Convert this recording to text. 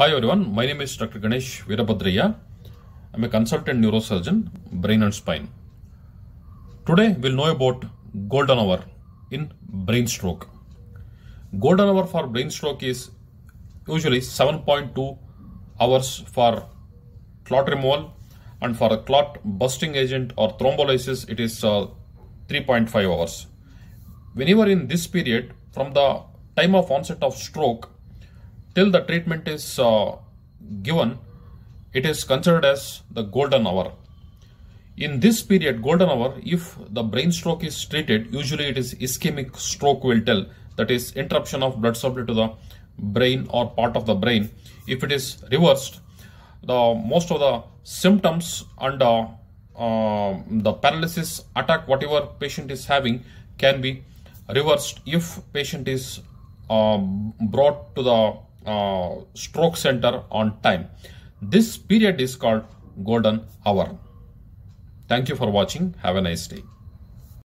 Hi everyone, my name is Dr. Ganesh Virabhadraya. I'm a consultant neurosurgeon, brain and spine. Today we'll know about golden hour in brain stroke. Golden hour for brain stroke is usually 7.2 hours for clot removal and for a clot busting agent or thrombolysis it is uh, 3.5 hours. Whenever in this period from the time of onset of stroke till the treatment is uh, given it is considered as the golden hour. In this period, golden hour, if the brain stroke is treated, usually it is ischemic stroke will tell, that is interruption of blood supply to the brain or part of the brain. If it is reversed, the most of the symptoms and uh, uh, the paralysis attack, whatever patient is having, can be reversed if patient is uh, brought to the uh, stroke center on time. This period is called golden hour. Thank you for watching. Have a nice day.